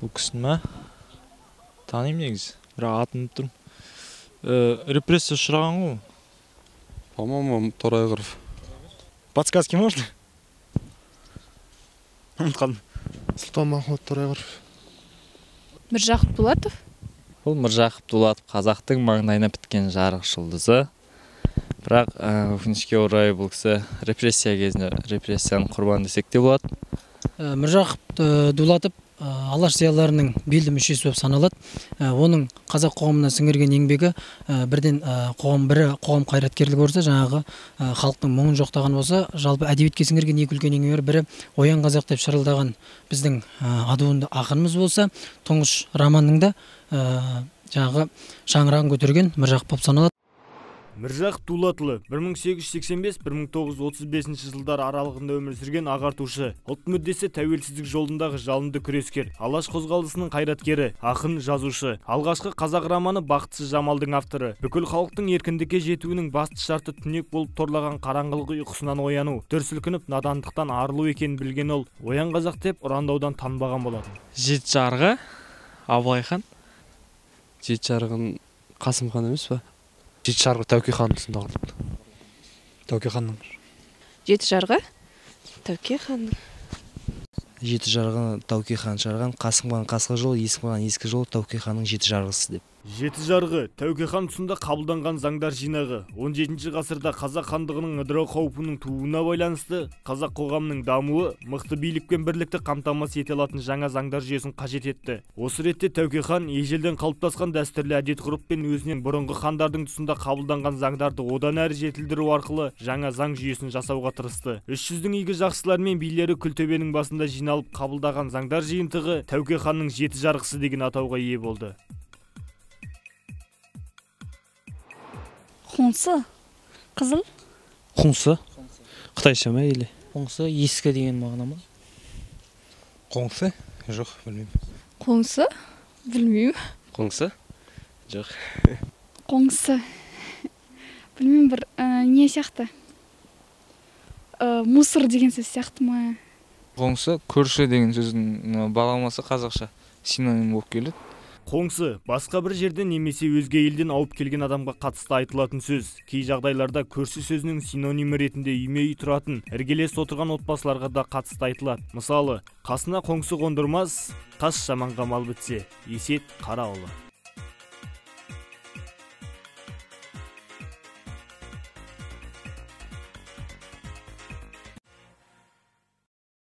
бұл кісіні ма танимын негізі бірақ атын ұмытып тұрмын репрессия ұшыраған ғой по моему торайғыров подсказки можно ұмытып қалдым сұлтанмахмұт торайғыров міржақып дулатов бұл міржақып дулатов қазақтың маңдайына біткен жарық жұлдызы. Бірақ өкінішке орай бұл кісі репрессия кезінде репрессияның құрбаны десек те болады. Міржақып дулатов алаш зиялыларының белді мүшесі болып саналады. Оның қазақ қоғамына сіңірген еңбегі бірден қоғам бірі қоғам қайраткерлігі болса жаңағы халықтың мұңын жоқтаған болса жалпы әдебиетке сіңірген екі үлкен еңбегі бірі оян қазақ деп шырылдаған біздің адуынды ақынымыз болса тұңғыш романның да жаңағы шаңырағын көтерген міржақып болып саналады. Міржақып дулатұлы 1885-1935 жылдар аралығында өмір сүрген ағартушы. Ұлт мүддесі тәуелсіздік жолындағы жалынды күрескер алаш қозғалысының қайраткері ақын жазушы. Алғашқы қазақ романы бақытсыз жамалдың авторы бүкіл халықтың еркіндікке жетуінің басты шарты түнек болып торлаған қараңғылық ұйқысынан ояну. Дүр сілкініп надандықтан арылу екенін білген ол оян қазақ деп ұрандаудан танбаған болатын. Жеті жарғы абылай хан. Жеті жарғын қасым хан емес па жеті жарғы тәуке хан тұсында тәуке ханның жеті жарғы тәуке ханның жеті жарғы тәуке хан шығарған қасым хан қасқа жол есім хан ескі жол тәуке ханның жеті жарғысы деп. Жеті жарғы тәуке хан тұсында қабылданған заңдар жинағы. 17 ғасырда қазақ хандығының ыдырау қаупінің тууына байланысты қазақ қоғамының дамуы мықты билік пен бірлікті қамтамасыз ете алатын жаңа заңдар жүйесін қажет етті. Осы ретте тәуке хан ежелден қалыптасқан дәстүрлі әдет ғұрып пен өзінен бұрынғы хандардың тұсында қабылданған заңдарды одан әрі жетілдіру арқылы жаңа заң жүйесін жасауға тырысты. Үш жүздің игі жақсылары мен билері күлтөбенің басында жиналып қабылдаған заңдар жиынтығы тәуке ханның жеті жарғысы деген атауға ие болды. Қоңсы қызыл? Қоңсы қытайша ма или? Қоңсы ескі деген мағына ма? Қоңсы жоқ білмеймін. Қоңсы білмеймін. Қоңсы жоқ. Қоңсы білмеймін бір не сияқты? Мусор деген сөз сияқты ма? Қоңсы көрші деген сөздің баламасы қазақша. Синоним болып келеді. Қоңсы басқа бір жерден немесе өзге елден ауып келген адамға қатысты айтылатын сөз. Кей жағдайларда көрші сөзінің синонимі ретінде үйме үй тұратын іргелес отырған отбасыларға да қатысты айтылады. Мысалы қасына қоңсы қондырмас қас жаманға мал бітсе есет қараұлы